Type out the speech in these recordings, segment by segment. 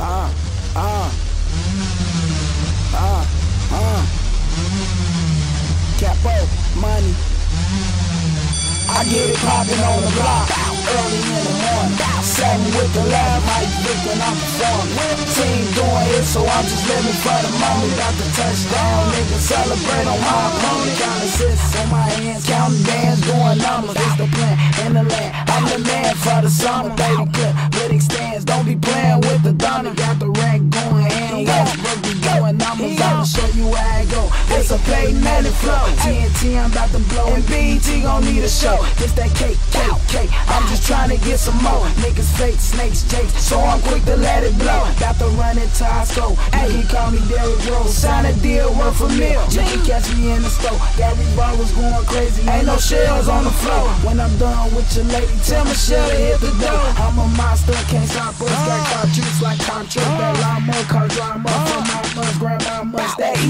uh, uh, uh, uh. Capo, money. I get it poppin' on the block early in the morning. Seven with the lab, Mike Vick when I'm performing. Team doing it, so I'm just living for the moment. Got the touchdown, nigga celebrate on my opponent. Count assists on my hands, counting bands, doing numbers. It's the plan in the land. I'm the man for the summer, baby Manning flow. TNT, I'm about to blow, and BET gon' need a show. It's that cake, cake, cake. I'm just trying to get some more. Niggas fake, snakes, jakes, so I'm quick to let it blow. Got to run it till I scope. You can call me Derrick Rose. Sign a deal, worth for me. You can catch me in the store. Gary was going crazy. Ain't no shells on the floor. When I'm done with your lady, tell Michelle to hit the door. I'm a monster, can't stop us. Got juice like contract. That llama, car drama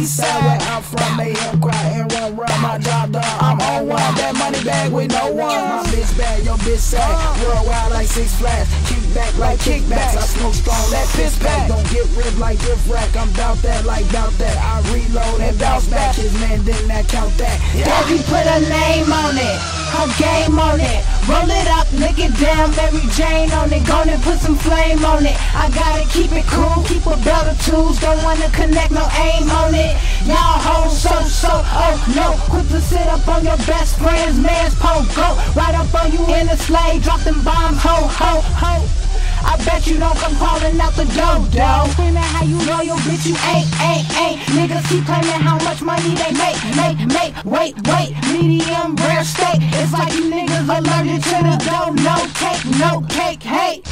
east side where I'm from, made him cry and run, run. My job done. I'm on one. That money bag with no one. My bitch bad, your bitch sad. Worldwide like six flags. Kick back like kickbacks. I smoke strong, that piss back. Don't get ripped like gift rack. I'm bout that like bout that. I reload and bounce back. His man didn't that count that. Daddy put a name on it, her game on it. Roll it up, lick it down, Mary Jane on it. Gonna put some flame on it. I gotta keep it cool, keep a belt of tools. Don't wanna connect, no aim on it. Y'all hoes so so, oh no. Quick to sit up on your best friend's man's pole. Go right up on you in a sleigh, drop them bombs, ho ho ho. I bet you don't come crawling out the door, though. Screaming how you know your bitch, you ain't, ain't, ain't. Niggas keep claiming how much money they make, make, make. Wait, wait, medium rare steak. It's like you no cake, hey.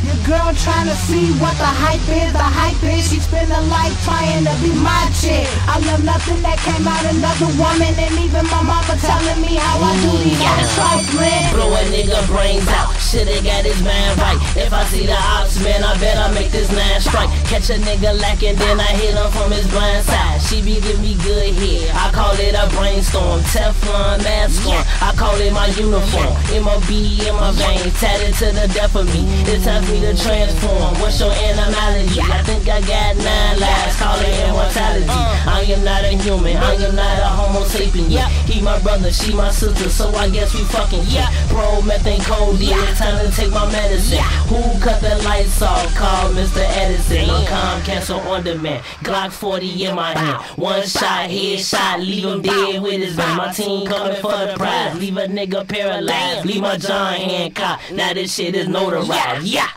Your girl trying to see what the hype is. The hype is she spend a life trying to be my chick. I love nothing that came out another woman, and even my mama telling me how I do these yeah. trifling. Blow a nigga brains out. Shoulda got his man right. If I see the ops, man, I bet I make this nine strike. Catch a nigga lacking, then I hit him from his blind side. She be giving me good head. I call it a brainstorm. Teflon mask on. I call it my uniform. MOB in my veins, tatted to the death of me. It's time me to transform. What's your animality? I think I got nine lives, call it immortality. I am not a human, I am not a homo sapien. He my brother, she my sister, so I guess we fucking yeah. Pro methane cold, yeah. It's time to take my medicine. Who cut the lights off? Call Mr. Edison. On Comcast on demand. Glock 40 in my hand. One shot, headshot, leave him dead with his man. My team coming for the prize. Leave a nigga paralyzed. Leave my John Hancock. Now this shit is notarized. Yeah.